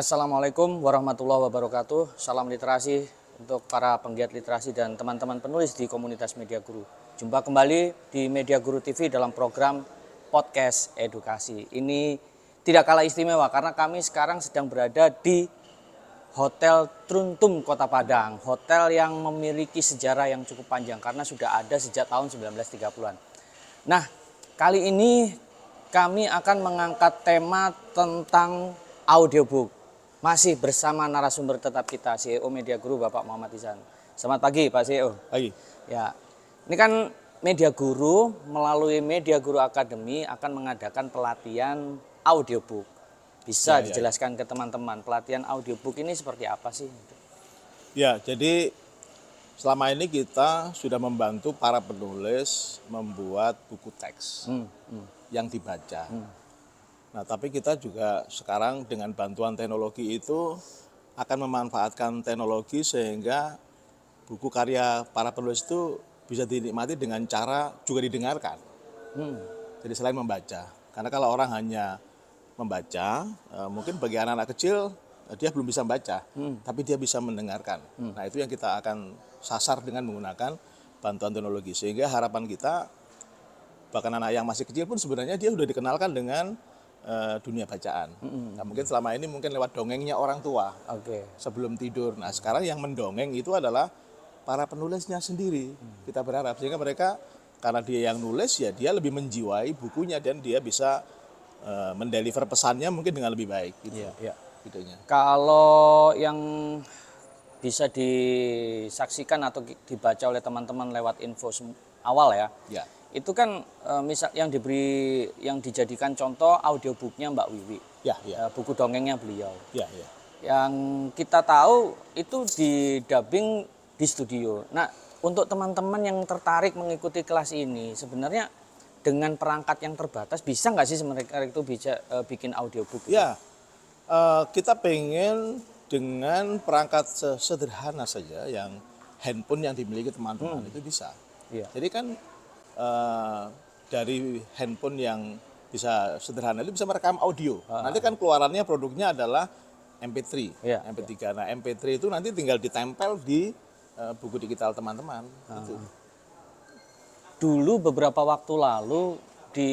Assalamualaikum warahmatullahi wabarakatuh. Salam literasi untuk para penggiat literasi dan teman-teman penulis di komunitas Media Guru. Jumpa kembali di Media Guru TV dalam program podcast edukasi. Ini tidak kalah istimewa karena kami sekarang sedang berada di Hotel Truntum Kota Padang. Hotel yang memiliki sejarah yang cukup panjang karena sudah ada sejak tahun 1930-an. Nah, kali ini kami akan mengangkat tema tentang audiobook. Masih bersama narasumber tetap kita, CEO Media Guru Bapak Muhammad Izan. Selamat pagi Pak CEO. Pagi. Ya, ini kan Media Guru melalui Media Guru Academy akan mengadakan pelatihan audiobook. Bisa Ya, ya. dijelaskan ke teman-teman pelatihan audiobook ini seperti apa sih? Ya, jadi selama ini kita sudah membantu para penulis membuat buku teks Hmm, hmm. yang dibaca. Nah, tapi kita juga sekarang dengan bantuan teknologi itu akan memanfaatkan teknologi sehingga buku karya para penulis itu bisa dinikmati dengan cara juga didengarkan. Hmm. Jadi selain membaca, karena kalau orang hanya membaca, eh, mungkin bagi anak-anak kecil eh, dia belum bisa membaca, tapi dia bisa mendengarkan. Nah itu yang kita akan sasar dengan menggunakan bantuan teknologi. Sehingga harapan kita, bahkan anak yang masih kecil pun sebenarnya dia sudah dikenalkan dengan eh, dunia bacaan. Nah mungkin selama ini mungkin lewat dongengnya orang tua Oke. sebelum tidur. Nah sekarang yang mendongeng itu adalah para penulisnya sendiri. Kita berharap sehingga mereka karena dia yang nulis ya dia lebih menjiwai bukunya dan dia bisa eh, mendeliver pesannya mungkin dengan lebih baik gitu. Iya, iya. Videonya. Kalau yang bisa disaksikan atau dibaca oleh teman-teman lewat info awal ya, Ya. Itu kan eh, misal yang diberi yang dijadikan contoh audiobooknya Mbak Wiwi, Ya, ya, eh, buku dongengnya beliau. ya, ya. Yang kita tahu itu di dubbing di studio. Nah, untuk teman-teman yang tertarik mengikuti kelas ini, sebenarnya dengan perangkat yang terbatas bisa nggak sih mereka itu bisa eh, bikin audiobook? gitu? Ya, eh, kita pengen dengan perangkat se- sederhana saja yang handphone yang dimiliki teman-teman itu bisa. Iya. Jadi kan eh, dari handphone yang bisa sederhana itu bisa merekam audio. Nanti kan keluarannya produknya adalah MP3, Iya, MP3. Nah MP3 itu nanti tinggal ditempel di eh, buku digital teman-teman. Gitu. Dulu beberapa waktu lalu di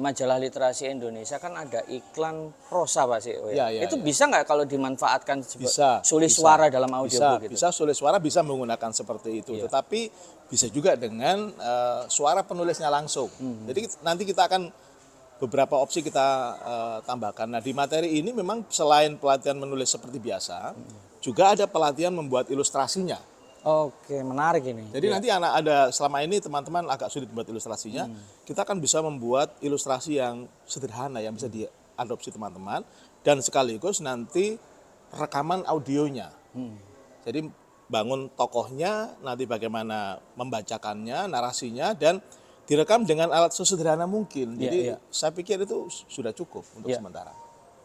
majalah literasi Indonesia kan ada iklan prosa Pak Sio. Ya, ya, itu ya. bisa nggak kalau dimanfaatkan Bisa. sulis bisa, suara dalam bisa, audiobook gitu? Bisa sulit suara bisa menggunakan seperti itu. Iya. Tetapi bisa juga dengan eh, suara penulisnya langsung. Hmm. Jadi nanti kita akan beberapa opsi kita eh, tambahkan. Nah di materi ini memang selain pelatihan menulis seperti biasa, Hmm. juga ada pelatihan membuat ilustrasinya. Oke, menarik ini. Jadi nanti anak ada selama ini teman-teman agak sulit membuat ilustrasinya, Hmm. kita akan bisa membuat ilustrasi yang sederhana yang bisa diadopsi teman-teman dan sekaligus nanti rekaman audionya. Hmm. Jadi bangun tokohnya, nanti bagaimana membacakannya, narasinya dan direkam dengan alat sesederhana mungkin. Iya, Jadi iya. saya pikir itu sudah cukup untuk Iya. sementara.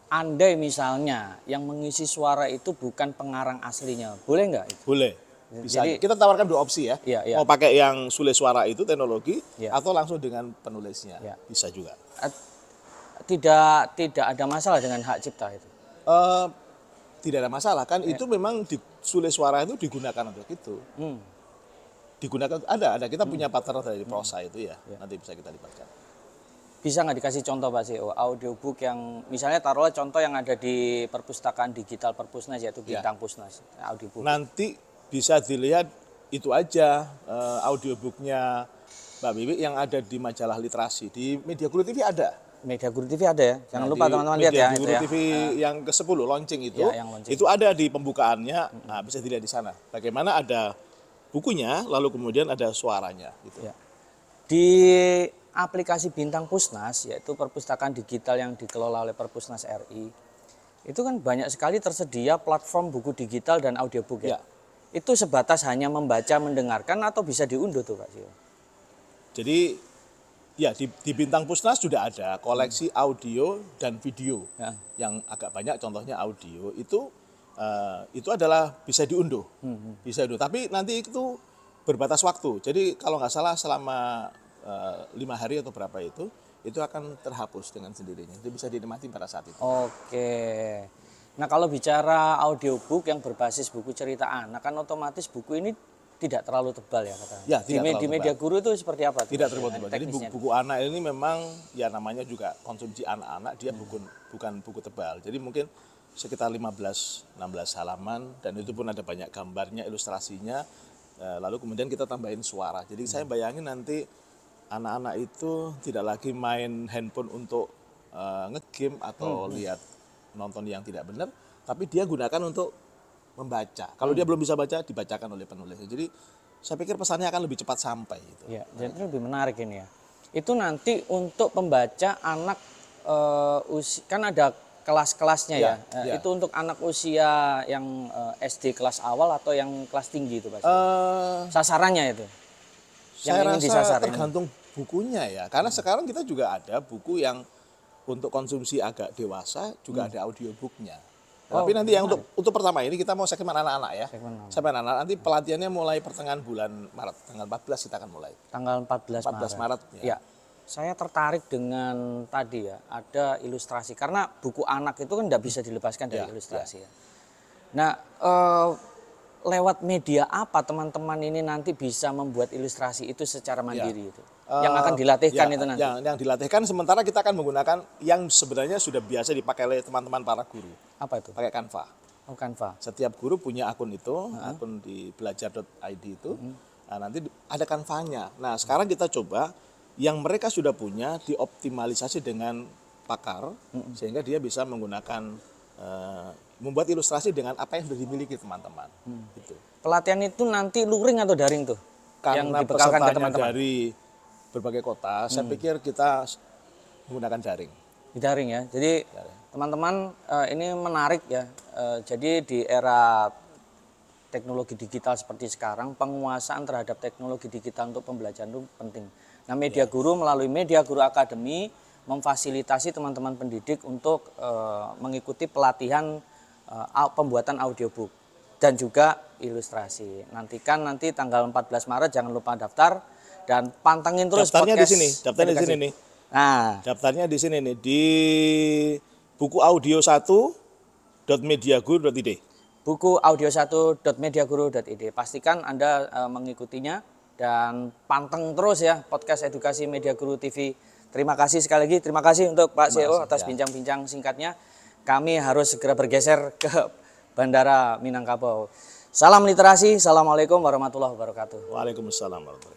Andai misalnya yang mengisi suara itu bukan pengarang aslinya, boleh nggak itu? Boleh. Bisa. Jadi- kita tawarkan dua opsi ya. Iya, iya. Mau pakai yang sulit suara itu teknologi Iya. atau langsung dengan penulisnya. Iya. Bisa juga. Tidak tidak ada masalah dengan hak cipta itu. Eh, tidak ada masalah kan Iya. itu memang di sulit suara itu digunakan untuk itu. Hmm. Digunakan ada ada kita punya partner dari prosa itu ya. Nanti bisa kita libatkan. Bisa nggak dikasih contoh Pak CEO, audiobook yang misalnya taruhlah contoh yang ada di perpustakaan digital Perpusnas yaitu Ya. Bintang Pusnas, audiobook. Nanti bisa dilihat itu aja eh, audiobooknya Mbak Bibi yang ada di majalah literasi di Media Guru TV ada. Media Guru TV ada ya, jangan Nah, lupa teman-teman lihat ya Media Guru ya. TV yang ke-10 launching itu, Ya, yang launching. itu ada di pembukaannya. Nah, bisa dilihat di sana. Bagaimana ada bukunya, lalu kemudian ada suaranya gitu. Ya. Di aplikasi Bintang Pusnas yaitu perpustakaan digital yang dikelola oleh Perpusnas RI. Itu kan banyak sekali tersedia platform buku digital dan audiobook ya. Ya. Itu sebatas hanya membaca, mendengarkan atau bisa diunduh tuh Pak CEO. Jadi ya di, di Bintang Pusnas sudah ada koleksi audio dan video Ya. yang agak banyak contohnya audio itu eh, itu adalah bisa diunduh, Hmm, bisa diunduh. Tapi nanti itu berbatas waktu. Jadi kalau nggak salah selama eh, lima hari atau berapa itu itu akan terhapus dengan sendirinya. Itu bisa dinikmati pada saat itu. Oke. Nah kalau bicara audiobook yang berbasis buku cerita anak kan otomatis buku ini tidak terlalu tebal ya katanya. Ya, di, me- di media guru itu seperti apa? tuh? Tidak terlalu tebal. Jadi buku, buku anak ini memang ya namanya juga konsumsi anak-anak dia bukan bukan buku tebal. Jadi mungkin sekitar 15 16 halaman dan itu pun ada banyak gambarnya, ilustrasinya. Eh, Lalu kemudian kita tambahin suara. Jadi saya bayangin nanti anak-anak itu tidak lagi main handphone untuk eh, ngegame atau lihat nonton yang tidak benar, tapi dia gunakan untuk membaca. Kalau dia belum bisa baca, dibacakan oleh penulis. Jadi saya pikir pesannya akan lebih cepat sampai. Gitu. Ya, jadi lebih menarik ini ya. Itu nanti untuk pembaca anak eh, usi kan ada kelas-kelasnya ya. Ya, Eh, ya. Itu untuk anak usia yang eh, SD kelas awal atau yang kelas tinggi itu Pak? Eh, Sasarannya itu. Yang saya ingin rasa disasar ini. tergantung bukunya ya. Karena sekarang kita juga ada buku yang untuk konsumsi agak dewasa juga ada audiobooknya. Oh, Tapi nanti yang untuk untuk pertama ini kita mau segmen anak-anak ya. Segmen anak. Segmen anak nanti pelatihannya mulai pertengahan bulan Maret, tanggal 14 kita akan mulai. Tanggal 14, 14 Maret, ya. Ya. Saya tertarik dengan tadi ya, ada ilustrasi karena buku anak itu kan tidak bisa dilepaskan dari Ya, ilustrasi ya. Nah, eh, lewat media apa teman-teman ini nanti bisa membuat ilustrasi itu secara mandiri itu? Yang akan dilatihkan Ya, itu nanti. Yang, yang dilatihkan sementara kita akan menggunakan yang sebenarnya sudah biasa dipakai oleh teman-teman para guru. Apa itu? Pakai Canva. Oh, Canva. Setiap guru punya akun itu, akun di belajar.id itu. Nah, nanti ada kanvanya. Nah, sekarang kita coba yang mereka sudah punya dioptimalisasi dengan pakar sehingga dia bisa menggunakan eh, membuat ilustrasi dengan apa yang sudah dimiliki teman-teman. Gitu. Pelatihan itu nanti luring atau daring tuh? yang Karena dibekalkan ke teman-teman. dari berbagai kota, saya pikir kita menggunakan daring. Di daring ya. Jadi teman-teman eh, ini menarik ya. Eh, jadi di era teknologi digital seperti sekarang, penguasaan terhadap teknologi digital untuk pembelajaran itu penting. Nah, media guru melalui media guru akademi memfasilitasi teman-teman pendidik untuk eh, mengikuti pelatihan au- pembuatan audiobook dan juga ilustrasi. Nantikan nanti tanggal 14 Maret jangan lupa daftar dan pantengin terus Daftarnya di podcast sini, daftarnya di sini nih. Nah, Daftarnya di sini nih di buku audio 1.mediaguru.id. buku audio1.mediaguru.id. Pastikan Anda eh, mengikutinya dan panteng terus ya podcast edukasi Media Guru TV. Terima kasih sekali lagi. Terima kasih untuk Pak CEO atas ya. bincang-bincang singkatnya. Kami harus segera bergeser ke Bandara Minangkabau. Salam literasi. Assalamualaikum warahmatullahi wabarakatuh. Waalaikumsalam warahmatullahi